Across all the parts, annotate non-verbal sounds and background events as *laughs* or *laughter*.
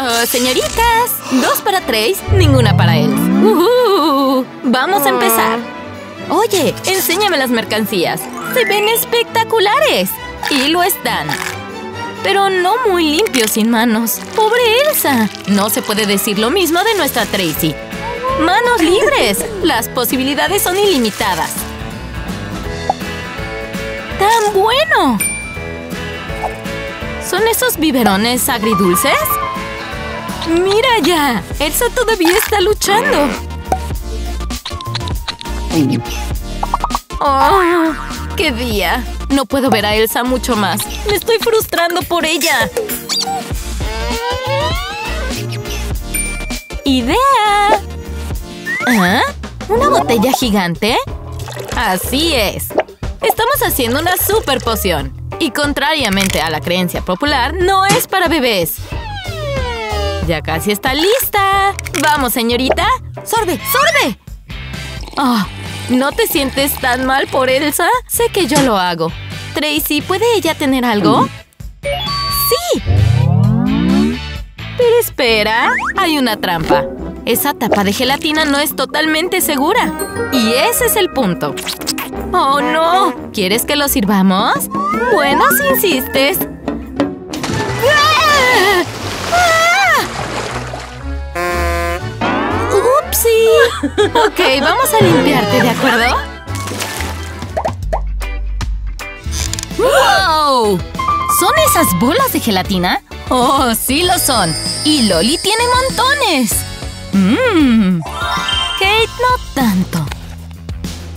Oh, señoritas, dos para Trace, ninguna para él. Uh Vamos a empezar. Oye, enséñame las mercancías. Se ven espectaculares. Y lo están. Pero no muy limpios sin manos. ¡Pobre Elsa! No se puede decir lo mismo de nuestra Tracy. ¡Manos libres! *laughs* Las posibilidades son ilimitadas. ¡Tan bueno! ¿Son esos biberones agridulces? ¡Mira ya! Elsa todavía está luchando. ¡Oh! ¡Qué día! No puedo ver a Elsa mucho más. Me estoy frustrando por ella. ¡Idea! ¿Ah? ¿Una botella gigante? Así es. Estamos haciendo una super poción. Y contrariamente a la creencia popular, no es para bebés. Ya casi está lista. ¡Vamos, señorita! ¡Sorbe! ¡Sorbe! Oh, ¿No te sientes tan mal por Elsa? Sé que yo lo hago. Tracy, ¿puede ella tener algo? ¡Sí! Pero espera, hay una trampa. Esa tapa de gelatina no es totalmente segura. Y ese es el punto. ¡Oh, no! ¿Quieres que lo sirvamos? Bueno, si insistes. ¡Ah! Ok, vamos a limpiarte, ¿de acuerdo? ¡Wow! ¿Son esas bolas de gelatina? ¡Oh, sí lo son! Y Loli tiene montones. ¡Mmm! Kate, no tanto.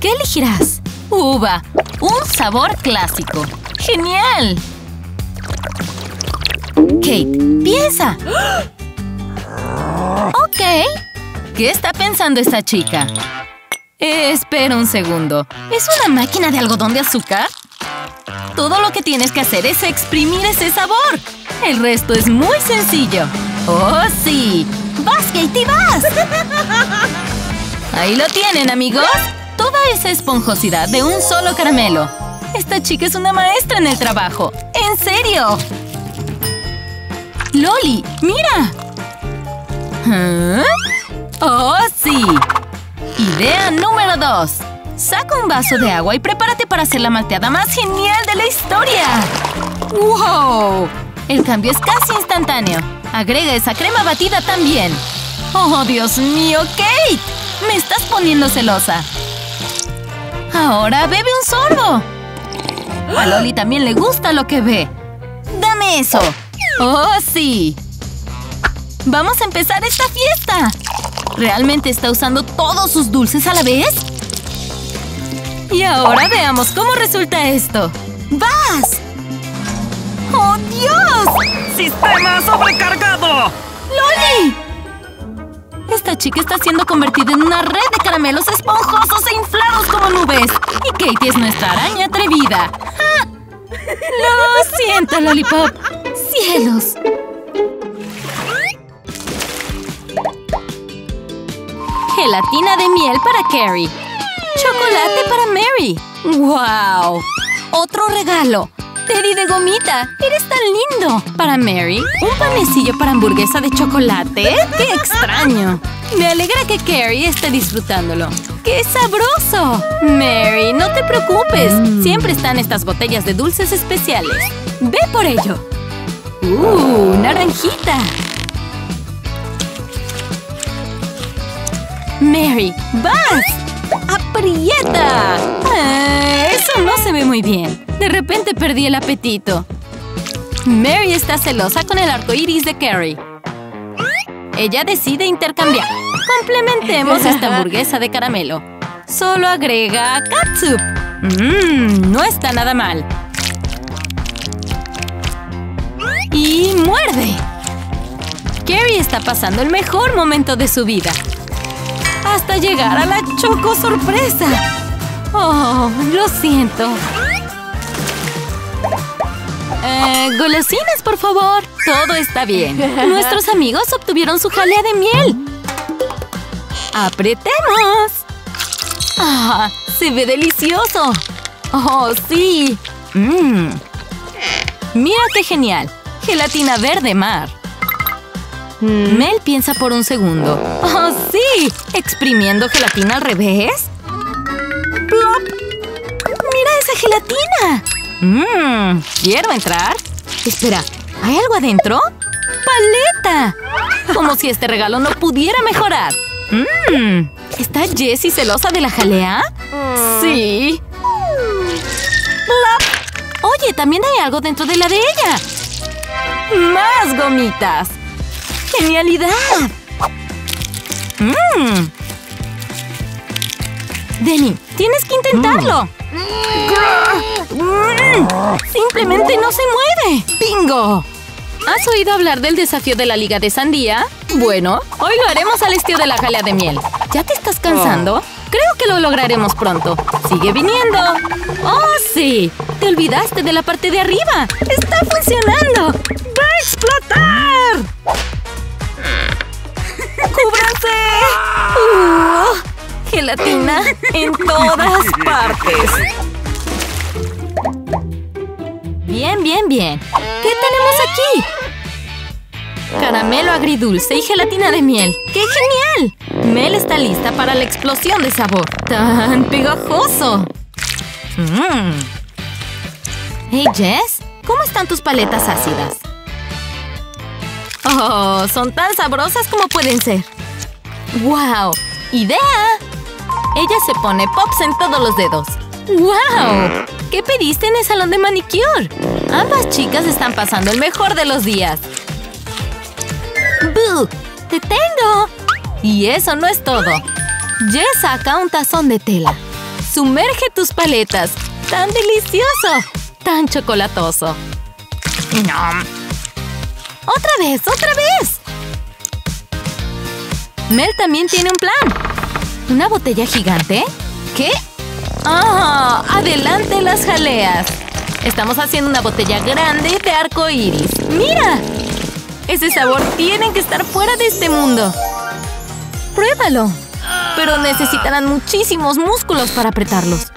¿Qué elegirás? Uva. Un sabor clásico. ¡Genial! Kate, piensa. ¿Qué está pensando esta chica? Eh, espera un segundo. ¿Es una máquina de algodón de azúcar? Todo lo que tienes que hacer es exprimir ese sabor. El resto es muy sencillo. ¡Oh, sí! ¡Vas, Katie, vas! Ahí lo tienen, amigos. Toda esa esponjosidad de un solo caramelo. Esta chica es una maestra en el trabajo. ¡En serio! ¡Loli! ¡Mira! ¿Ah? ¡Oh, sí! Idea número dos. Saca un vaso de agua y prepárate para hacer la malteada más genial de la historia. ¡Wow! El cambio es casi instantáneo. Agrega esa crema batida también. ¡Oh, Dios mío, Kate! Me estás poniendo celosa. Ahora bebe un sorbo. A Loli también le gusta lo que ve. ¡Dame eso! ¡Oh, sí! ¡Vamos a empezar esta fiesta! ¿Realmente está usando todos sus dulces a la vez? Y ahora veamos cómo resulta esto. ¡Vas! ¡Oh, Dios! ¡Sistema sobrecargado! ¡Loli! Esta chica está siendo convertida en una red de caramelos esponjosos e inflados como nubes. Y Katie es nuestra araña atrevida. Lo siento, Lollipop. ¡Cielos! Gelatina de miel para Carrie. Chocolate para Mary. ¡Wow! Otro regalo. Teddy de gomita. ¡Eres tan lindo! Para Mary, un panecillo para hamburguesa de chocolate. ¡Qué extraño! Me alegra que Carrie esté disfrutándolo. ¡Qué sabroso! Mary, no te preocupes. Siempre están estas botellas de dulces especiales. ¡Ve por ello! ¡Uh! ¡Naranjita! Mary, ¡vas! ¡Aprieta! Ah, eso no se ve muy bien. De repente perdí el apetito. Mary está celosa con el arco iris de Carrie. Ella decide intercambiar. Complementemos esta hamburguesa de caramelo. Solo agrega catsup. Mmm, no está nada mal. Y muerde. Carrie está pasando el mejor momento de su vida. Hasta llegar a la choco sorpresa. Oh, lo siento. Eh, golosinas, por favor. Todo está bien. *laughs* Nuestros amigos obtuvieron su jalea de miel. ¡Apretemos! ¡Ah! ¡Se ve delicioso! ¡Oh, sí! ¡Mmm! ¡Mira qué genial! Gelatina verde mar. Mel piensa por un segundo. ¡Oh, sí! ¿Exprimiendo gelatina al revés? ¡Mira esa gelatina! Mmm, ¿quiero entrar? Espera, ¿hay algo adentro? ¡Paleta! Como si este regalo no pudiera mejorar. Mmm, ¿está Jessie celosa de la jalea? Sí. Oye, también hay algo dentro de la de ella. ¡Más gomitas! ¡Genialidad! ¡Mmm! Denny, tienes que intentarlo. Mm, simplemente no se mueve. ¡Bingo! ¿Has oído hablar del desafío de la Liga de Sandía? Bueno, hoy lo haremos al estilo de la jalea de miel. ¿Ya te estás cansando? Creo que lo lograremos pronto. ¡Sigue viniendo! ¡Oh, sí! ¡Te olvidaste de la parte de arriba! ¡Está funcionando! ¡Va a explotar! ¡Cúbranse! Uh, ¡Gelatina en todas partes! Bien, bien, bien. ¿Qué tenemos aquí? Caramelo agridulce y gelatina de miel. ¡Qué genial! Mel está lista para la explosión de sabor. ¡Tan pegajoso! Mm. Hey, Jess. ¿Cómo están tus paletas ácidas? ¡Oh! Son tan sabrosas como pueden ser. ¡Wow! ¡Idea! Ella se pone pops en todos los dedos. ¡Wow! ¿Qué pediste en el salón de manicure? Ambas chicas están pasando el mejor de los días. ¡Boo! ¡Te tengo! Y eso no es todo. Jess saca un tazón de tela. Sumerge tus paletas. ¡Tan delicioso! ¡Tan chocolatoso! ¡Otra vez! ¡Otra vez! Mel también tiene un plan. ¿Una botella gigante? ¿Qué? ¡Ah! ¡Adelante las jaleas! Estamos haciendo una botella grande de arco iris. ¡Mira! Ese sabor tiene que estar fuera de este mundo. ¡Pruébalo! Pero necesitarán muchísimos músculos para apretarlos.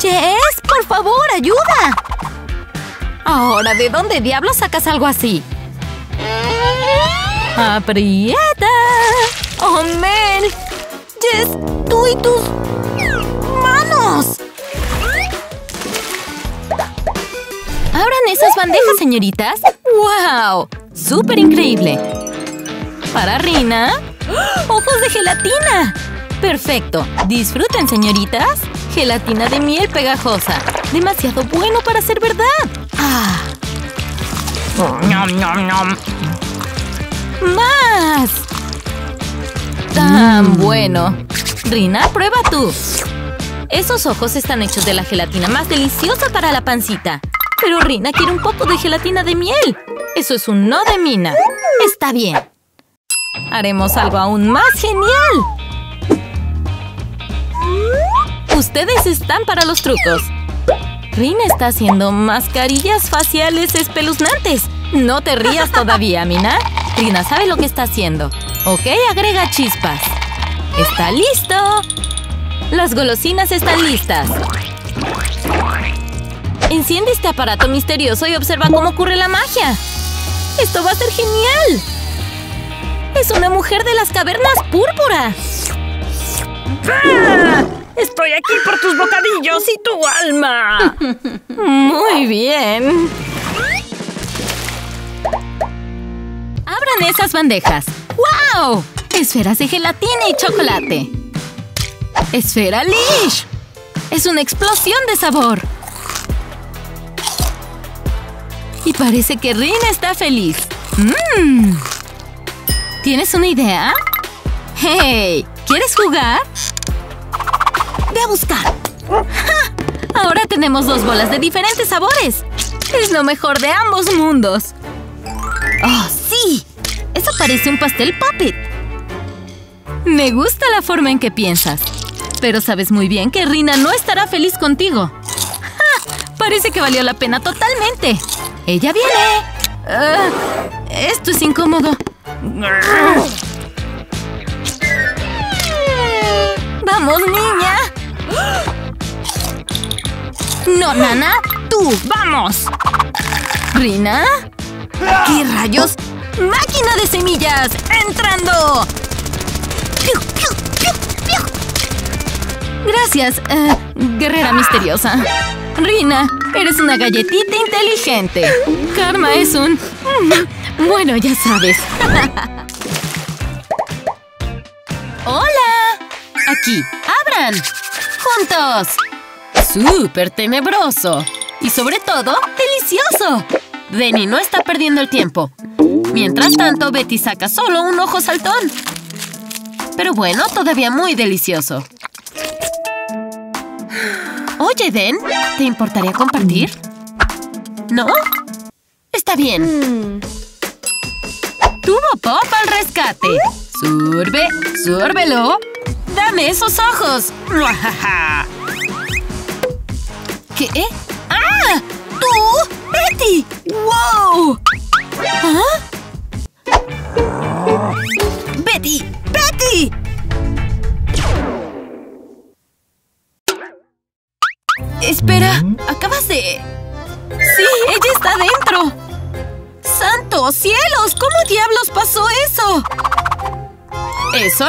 ¡Jess! ¡Por favor, ayuda! Ahora, ¿de dónde diablos sacas algo así? ¡Aprieta! ¡Oh, Mel! ¡Jess! ¡Tú y tus... manos! ¿Abran esas bandejas, señoritas? ¡Wow! ¡Súper increíble! Para Rina... ¡Ojos de gelatina! ¡Perfecto! Disfruten, señoritas. Gelatina de miel pegajosa. Demasiado bueno para ser verdad. ¡Ah! ¡Más! ¡Tan bueno! Rina, prueba tú. Esos ojos están hechos de la gelatina más deliciosa para la pancita. Pero Rina quiere un poco de gelatina de miel. Eso es un no de Mina. Está bien. Haremos algo aún más genial. Ustedes están para los trucos. Rina está haciendo mascarillas faciales espeluznantes. No te rías todavía, *laughs* Mina. Rina sabe lo que está haciendo. Ok, agrega chispas. ¡Está listo! Las golosinas están listas. Enciende este aparato misterioso y observa cómo ocurre la magia. ¡Esto va a ser genial! ¡Es una mujer de las cavernas púrpura! ¡Ah! Estoy aquí por tus bocadillos y tu alma. *laughs* Muy bien. ¡Abran esas bandejas! ¡Wow! Esferas de gelatina y chocolate. ¡Esfera Lish! ¡Es una explosión de sabor! Y parece que Rin está feliz. ¡Mmm! ¿Tienes una idea? ¡Hey! ¿Quieres jugar? ¡Ve a buscar! *laughs* Ahora tenemos dos bolas de diferentes sabores. Es lo mejor de ambos mundos. ¡Oh! Eso parece un pastel puppet. Me gusta la forma en que piensas. Pero sabes muy bien que Rina no estará feliz contigo. Parece que valió la pena totalmente. ¡Ella viene! Ah, esto es incómodo. ¡Vamos, niña! No, Nana, tú, vamos. ¿Rina? ¿Qué rayos? ¡Máquina de semillas! ¡Entrando! Gracias, eh, guerrera misteriosa. Rina, eres una galletita inteligente. Karma es un... mm, Bueno, ya sabes. *laughs* ¡Hola! Aquí, abran. ¡Juntos! ¡Súper tenebroso! Y sobre todo, ¡delicioso! Denny no está perdiendo el tiempo. Mientras tanto, Betty saca solo un ojo saltón. Pero bueno, todavía muy delicioso. Oye, Den, ¿te importaría compartir? ¿No? Está bien. Tuvo Pop al rescate. Surbe, súrbelo. Dame esos ojos. ¿Qué? ¡Ah! ¡Tú! ¡Betty! ¡Wow!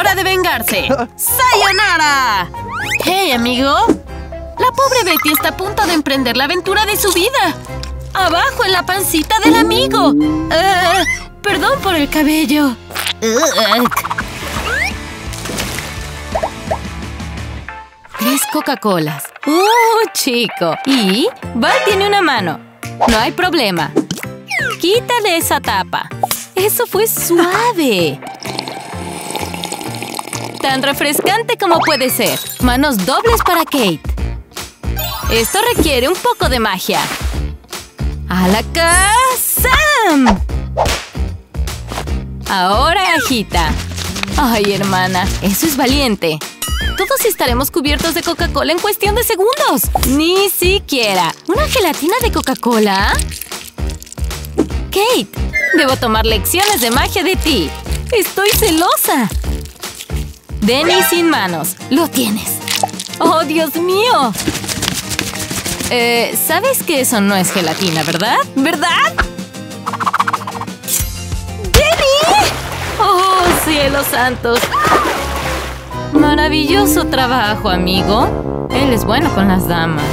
Hora de vengarse! ¡Sayonara! ¡Hey, amigo! La pobre Betty está a punto de emprender la aventura de su vida. ¡Abajo en la pancita del amigo! Ah, perdón por el cabello. Tres Coca-Colas. ¡Uh, chico! Y Val tiene una mano. No hay problema. Quítale esa tapa. Eso fue suave. Tan refrescante como puede ser. Manos dobles para Kate. Esto requiere un poco de magia. ¡A la casa! Ahora agita. Ay, hermana, eso es valiente. Todos estaremos cubiertos de Coca-Cola en cuestión de segundos. Ni siquiera. ¿Una gelatina de Coca-Cola? Kate, debo tomar lecciones de magia de ti. Estoy celosa. Denny sin manos. Lo tienes. ¡Oh, Dios mío! Eh, sabes que eso no es gelatina, ¿verdad? ¿Verdad? ¡Denny! ¡Oh, cielos santos! Maravilloso trabajo, amigo. Él es bueno con las damas.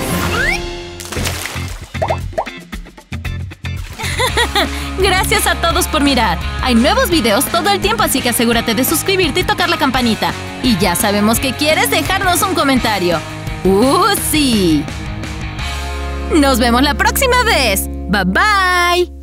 Gracias a todos por mirar. Hay nuevos videos todo el tiempo, así que asegúrate de suscribirte y tocar la campanita. Y ya sabemos que quieres dejarnos un comentario. ¡Uh, sí! Nos vemos la próxima vez. Bye bye.